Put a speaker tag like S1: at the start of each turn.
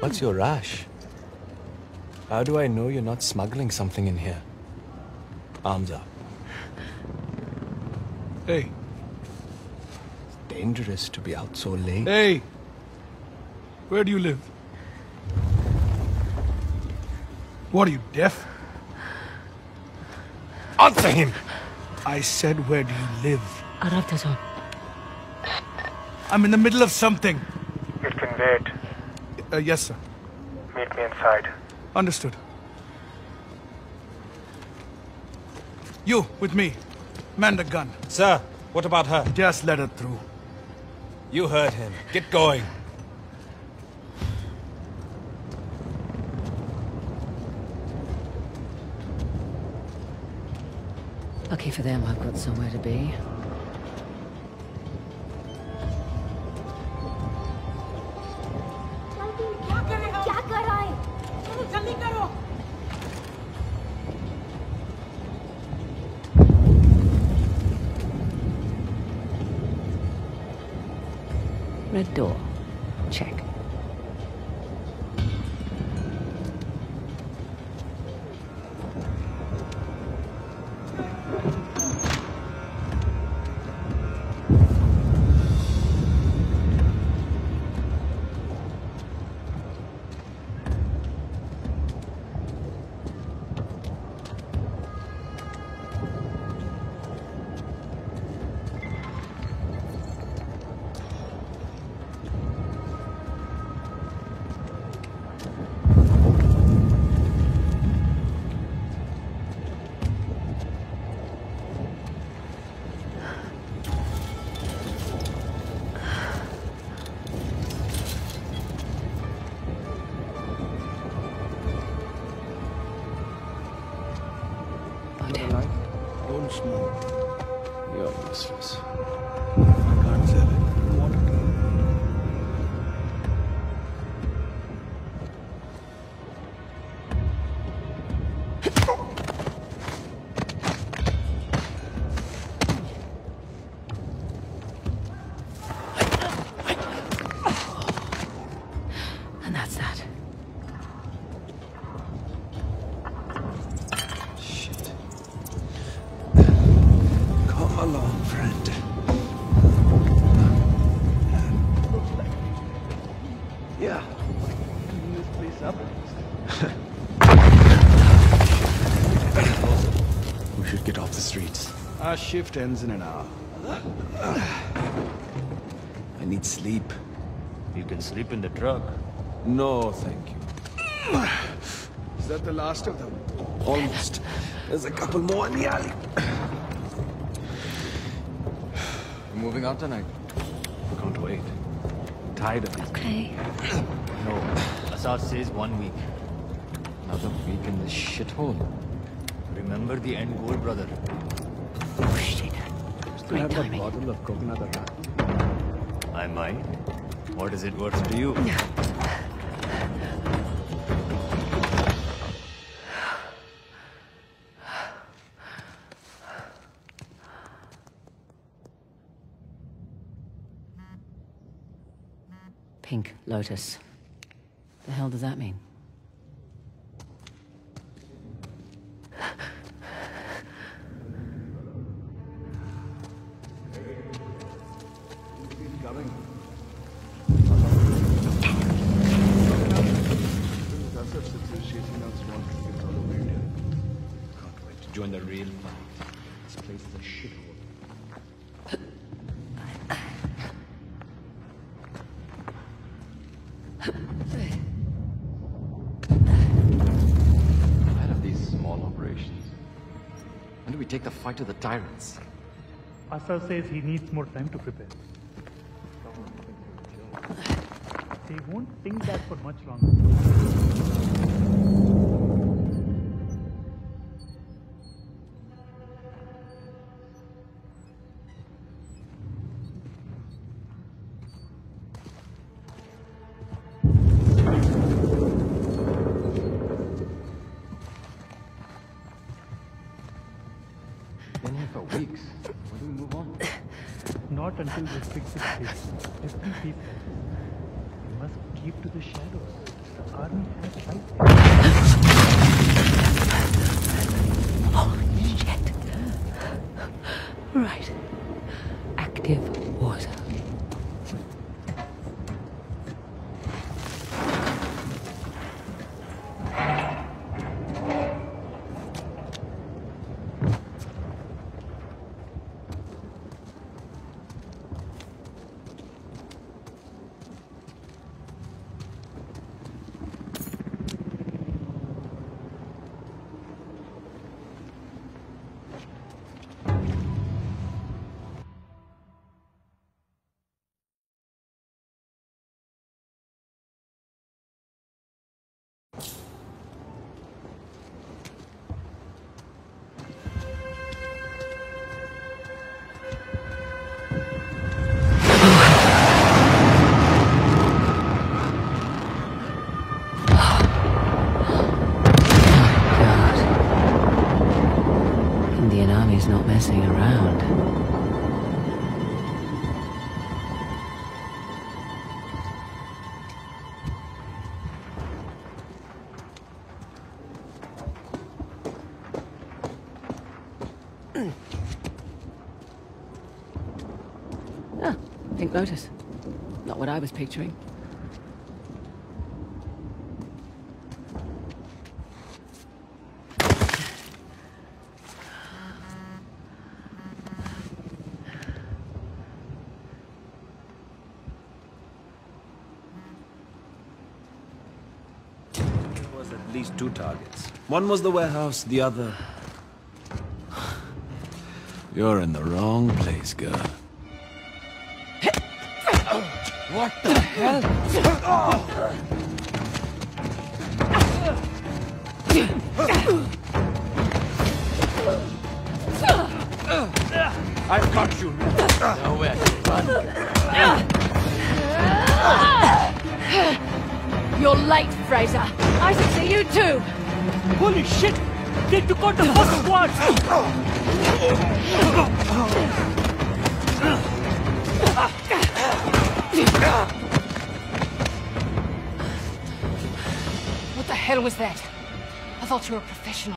S1: What's your rash? How do I know you're not smuggling something in here? Arms up.
S2: Hey.
S1: It's dangerous to be out so late.
S2: Hey! Where do you live? What are you, deaf?
S1: Answer him!
S2: I said, where do you live? I'm in the middle of something.
S3: You can wait.
S2: Uh, yes, sir.
S3: Meet me inside.
S2: Understood. You, with me. Man the gun.
S1: Sir, what about her?
S2: Just let her through.
S1: You heard him. Get going.
S4: Lucky for them, I've got somewhere to be. Red door. Check.
S1: Smoke. You're. Should get off the streets.
S2: Our shift ends in an hour.
S1: I need sleep.
S5: You can sleep in the truck.
S1: No, thank you.
S2: Is that the last of them?
S1: Almost. There's a couple more in the alley. We're moving out tonight. Can't wait. Tired of it.
S4: Okay.
S5: No. Asav says one week.
S1: Another week in this shithole.
S5: Remember the end goal, brother.
S4: Oh, shit. Great timing.
S1: bottle of coconut water.
S5: I might. What is it worth to you?
S4: Pink lotus. The hell does that mean?
S1: Join the real fight. This place is a shithole. Tired of these small operations. When do we take the fight to the tyrants?
S6: Asav says he needs more time to prepare. They won't think that for much longer.
S1: Been here weeks. When do we move on?
S6: Not until restricted states. Every people. We must keep to the shadows. Army has five
S4: Oh, shit. Right. Pink Lotus. Not what I was picturing.
S7: There was at least two targets. One was the warehouse, the other...
S1: You're in the wrong place, girl.
S2: I've got you.
S1: Nowhere to run.
S4: You're late, Frazer. I should see you too.
S6: Holy shit! They took out the first squad!
S4: What the hell was that? I thought you were a professional.